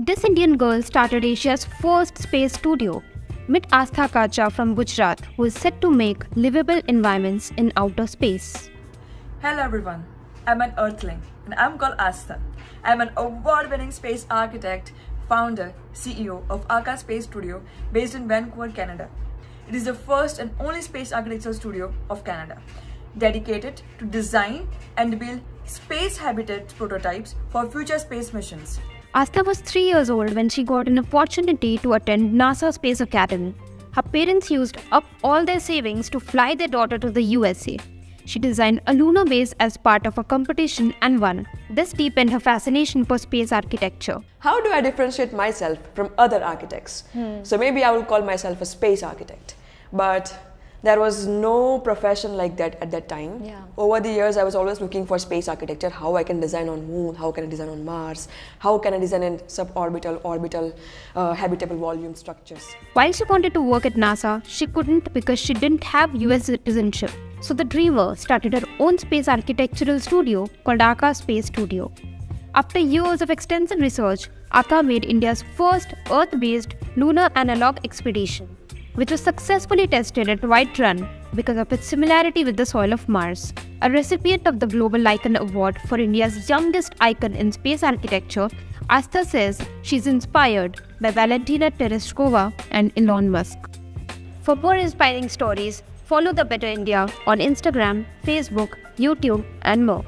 This Indian girl started Asia's first space studio. Mit Astha Kacha from Gujarat, who is set to make livable environments in outer space. Hello everyone, I'm an Earthling and I'm called Astha. I'm an award-winning space architect, founder, CEO of Aka Space Studio based in Vancouver, Canada. It is the first and only space architectural studio of Canada, dedicated to design and build space habitat prototypes for future space missions. Astha was three years old when she got an opportunity to attend NASA Space Academy. Her parents used up all their savings to fly their daughter to the USA. She designed a lunar base as part of a competition and won. This deepened her fascination for space architecture. How do I differentiate myself from other architects? Hmm. So maybe I will call myself a space architect. But there was no profession like that at that time. Yeah. Over the years, I was always looking for space architecture, how I can design on moon, how can I design on Mars, how can I design in suborbital, orbital, uh, habitable volume structures. While she wanted to work at NASA, she couldn't because she didn't have US citizenship. So the dreamer started her own space architectural studio called Aka Space Studio. After years of extensive research, Aka made India's first Earth-based lunar analog expedition which was successfully tested at White Rann because of its similarity with the soil of Mars. A recipient of the Global Icon Award for India's youngest icon in space architecture, Astha says she's inspired by Valentina Tereshkova and Elon Musk. For more inspiring stories, follow The Better India on Instagram, Facebook, YouTube, and more.